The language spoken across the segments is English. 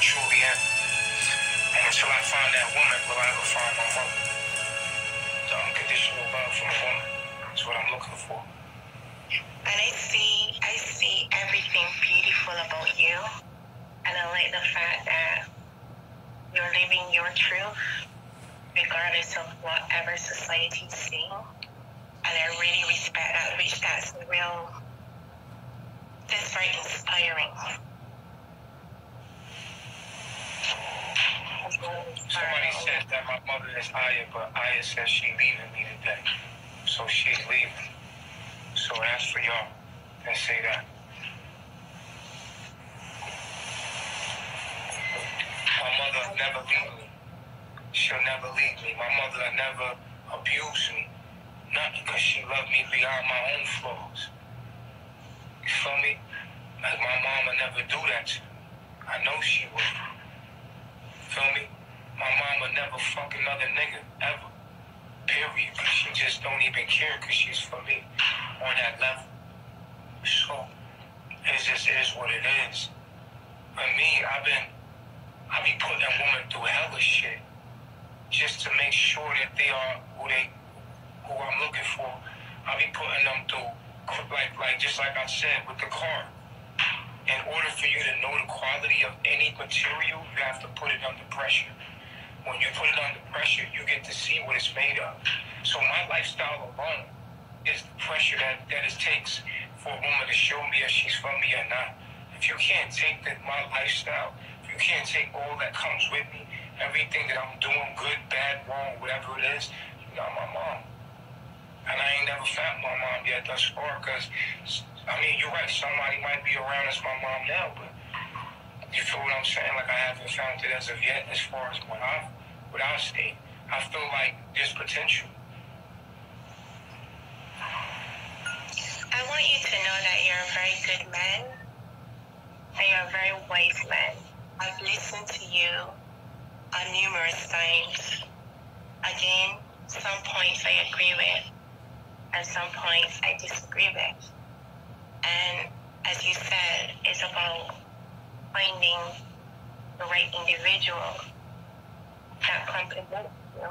Truly am. And until I find that woman, will I ever find my mother? The unconditional love from a woman. That's what I'm looking for. And I see, I see everything beautiful about you. And I like the fact that you're living your truth, regardless of whatever society's seeing. And I really respect that, which that's real, that's very inspiring. Somebody said that my mother is Iyah, but Iyah says she leaving me today. So she's leaving. So ask for y'all and say that. My mother never leave me. She'll never leave me. My mother never abuse me. Not because she loved me beyond my own flaws. You feel me? Like my mama never do that to me. I know she would. Feel me? My mom mama never fuck another nigga ever. Period. She just don't even care because she's for me on that level. So it just is what it is. For me, I've been I be putting women through hella shit just to make sure that they are who they who I'm looking for. I be putting them through like like just like I said with the car. In order for you to know the quality of any material, you have to put it under pressure. When you put it under pressure, you get to see what it's made of. So my lifestyle alone is the pressure that, that it takes for a woman to show me if she's for me or not. If you can't take that my lifestyle, if you can't take all that comes with me, everything that I'm doing, good, bad, wrong, whatever it is, you got my mom. And I ain't never found my mom yet thus far, because, I mean, you're right, somebody might be around as my mom now, but you feel what I'm saying? Like I haven't found it as of yet as far as what I've, what I've seen. I feel like there's potential. I want you to know that you're a very good man and you're a very wise man. I've listened to you on numerous times. Again, some points I agree with, and some points I disagree with. And as you said, it's about finding the right individual that complements you,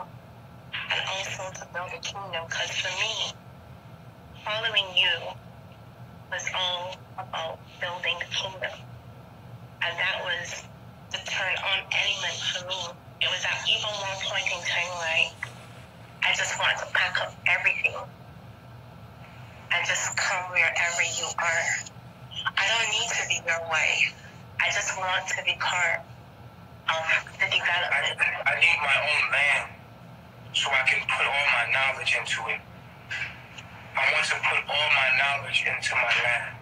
and also to build a kingdom. Because for me, following you was all about building the kingdom. And that was the turn on element for me. It was at even one point in time like I just wanted to pack up everything and just come wherever you are. I don't need to be your wife. I just want to be part the I. I need my own land so I can put all my knowledge into it. I want to put all my knowledge into my land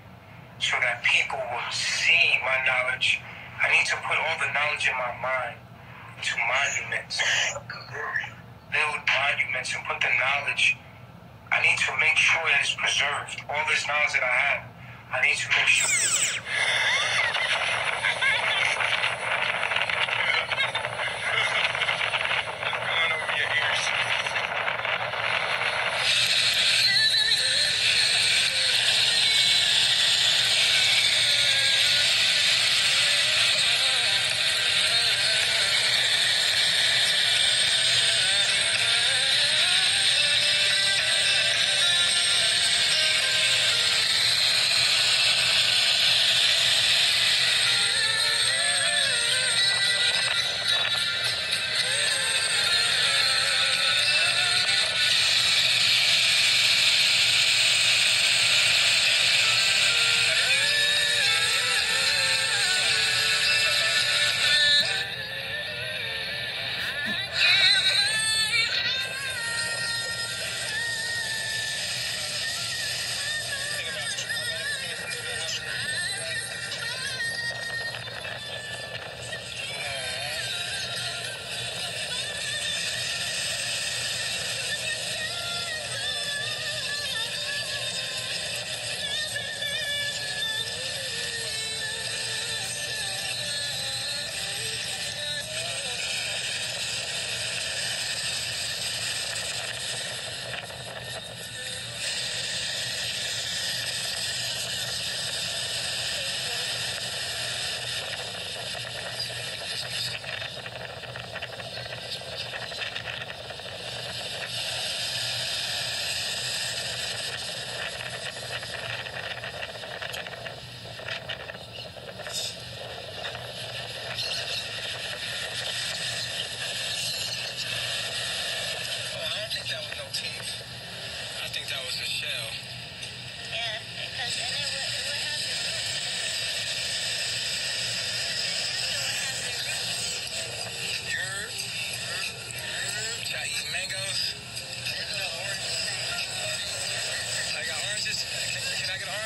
so that people will see my knowledge. I need to put all the knowledge in my mind into monuments, build monuments, and put the knowledge. I need to make sure that it's preserved. All this knowledge that I have, I need to make sure.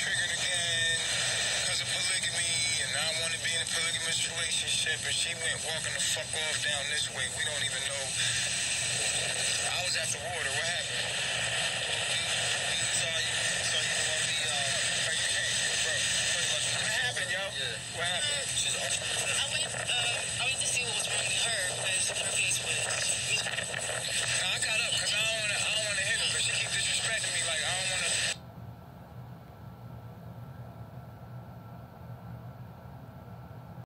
triggered again because of polygamy, and I want to be in a polygamous relationship, and she went walking the fuck off down this way. We don't even know